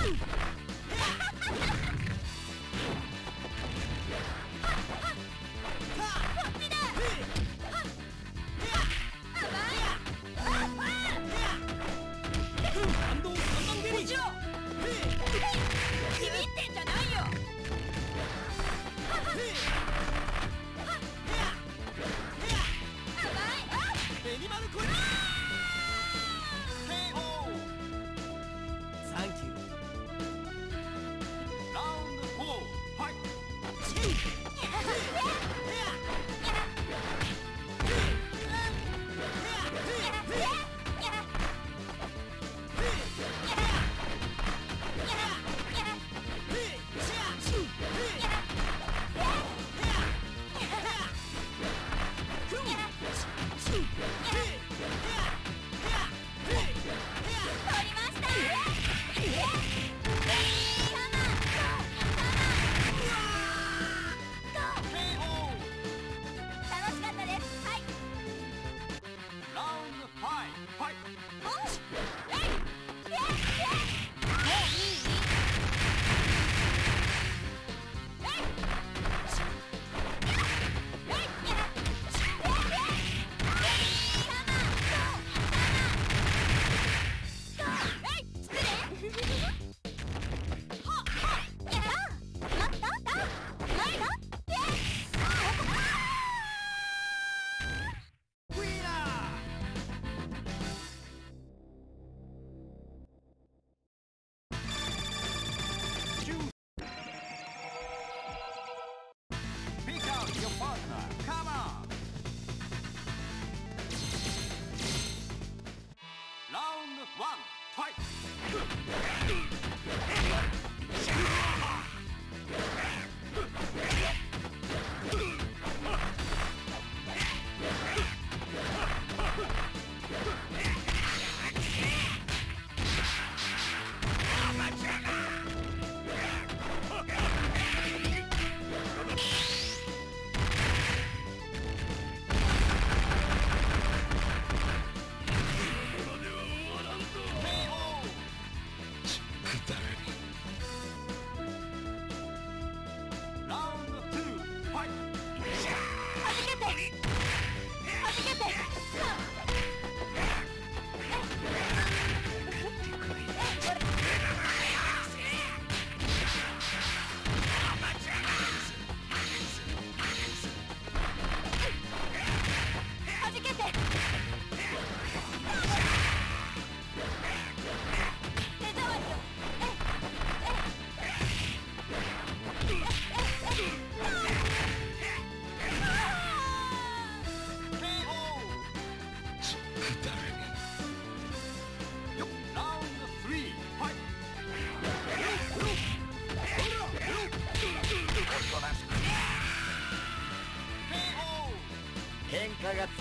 が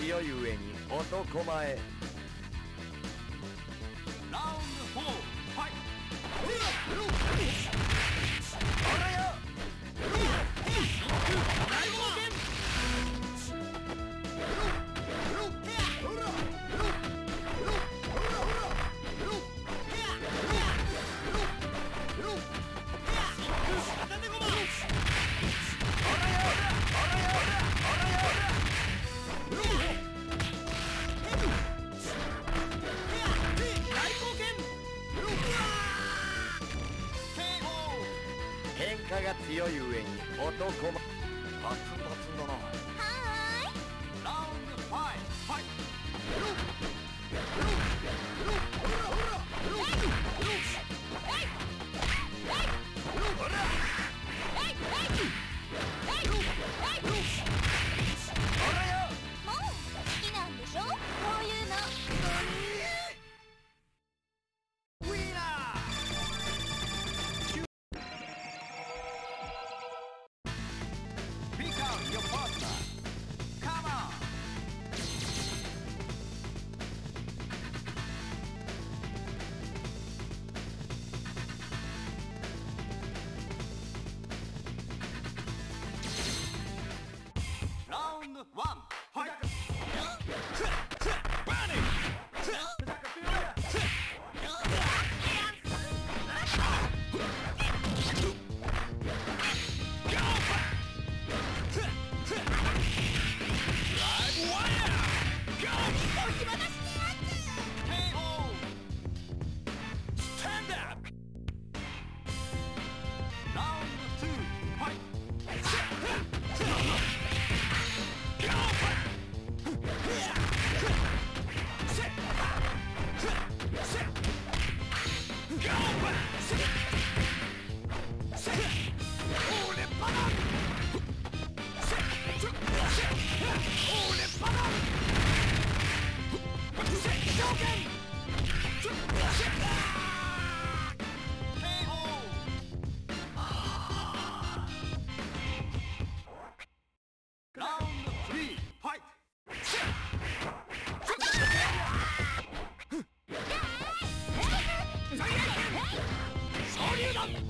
強い上に男前。男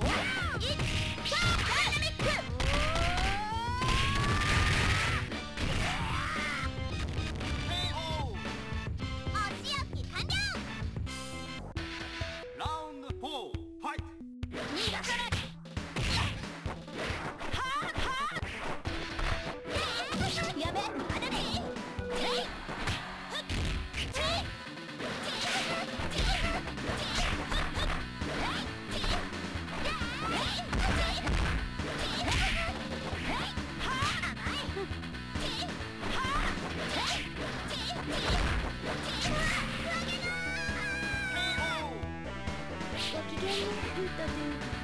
Oh. ずっとずっと。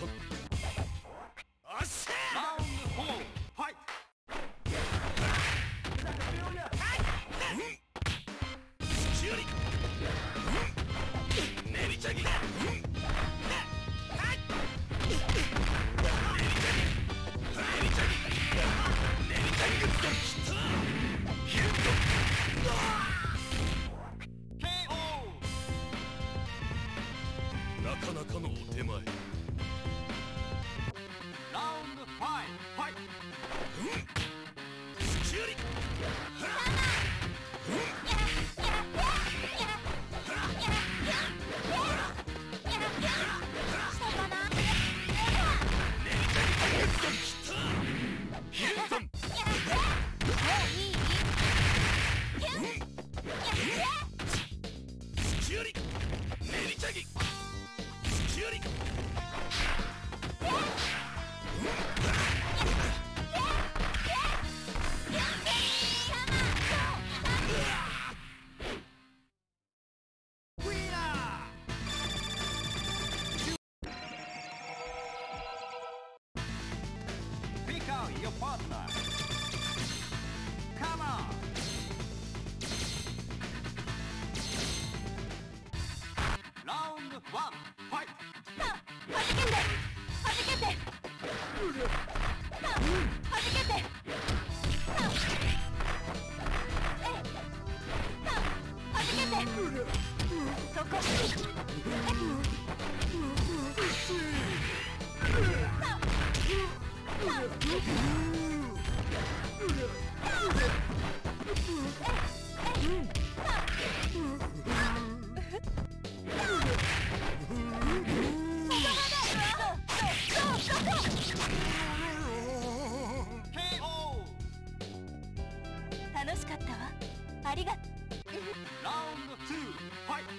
Welcome. Mm-hmm. 楽しかったわ。ありがとう。ラウンド2ファイト。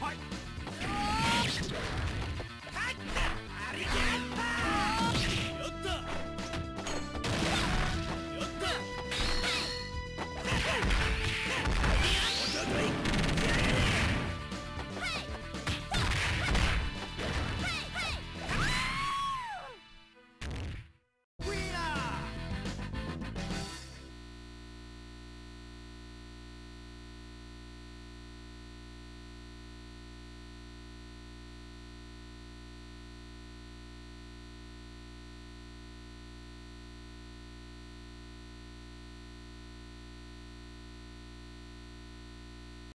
Hike.